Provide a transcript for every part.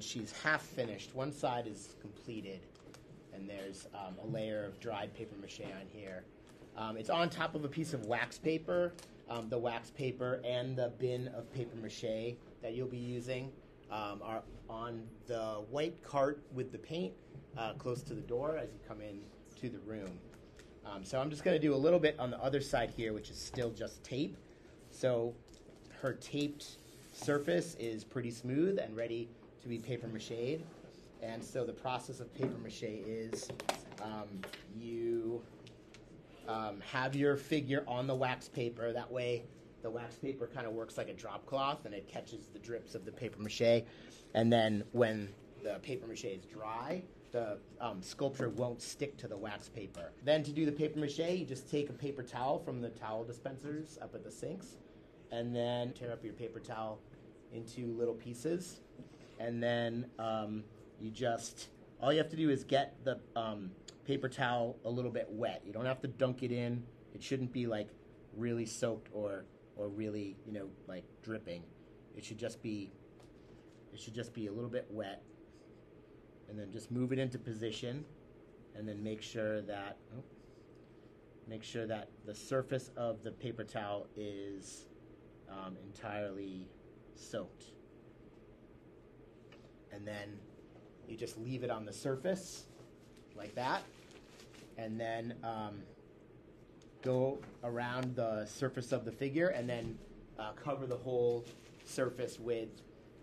and she's half finished. One side is completed, and there's um, a layer of dried paper mache on here. Um, it's on top of a piece of wax paper. Um, the wax paper and the bin of paper mache that you'll be using um, are on the white cart with the paint uh, close to the door as you come in to the room. Um, so I'm just going to do a little bit on the other side here, which is still just tape. So her taped surface is pretty smooth and ready to be paper mache. And so the process of paper mache is um, you um, have your figure on the wax paper. That way, the wax paper kind of works like a drop cloth and it catches the drips of the paper mache. And then when the paper mache is dry, the um, sculpture won't stick to the wax paper. Then to do the paper mache, you just take a paper towel from the towel dispensers up at the sinks, and then tear up your paper towel into little pieces, and then um, you just all you have to do is get the um, paper towel a little bit wet. You don't have to dunk it in. It shouldn't be like really soaked or or really you know like dripping. It should just be it should just be a little bit wet and then just move it into position and then make sure that oh, make sure that the surface of the paper towel is um, entirely soaked and then you just leave it on the surface like that and then um, go around the surface of the figure and then uh, cover the whole surface with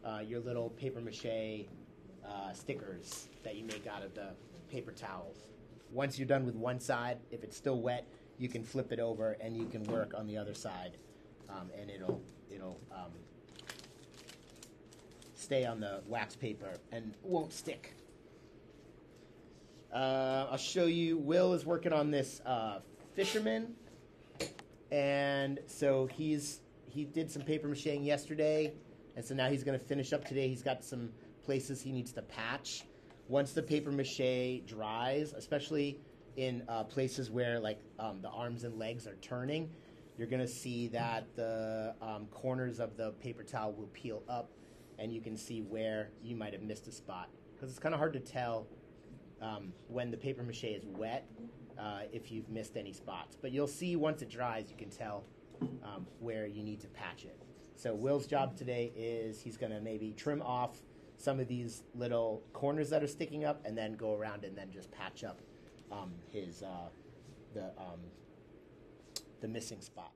uh, your little paper mache uh, stickers that you make out of the paper towels. Once you're done with one side, if it's still wet, you can flip it over and you can work on the other side, um, and it'll it'll um, stay on the wax paper and won't stick. Uh, I'll show you. Will is working on this uh, fisherman, and so he's he did some paper macheing yesterday, and so now he's going to finish up today. He's got some places he needs to patch. Once the paper mache dries, especially in uh, places where like um, the arms and legs are turning, you're going to see that the um, corners of the paper towel will peel up, and you can see where you might have missed a spot because it's kind of hard to tell um, when the paper mache is wet uh, if you've missed any spots. But you'll see once it dries, you can tell um, where you need to patch it. So Will's job today is he's going to maybe trim off some of these little corners that are sticking up, and then go around and then just patch up um, his uh, the um, the missing spot.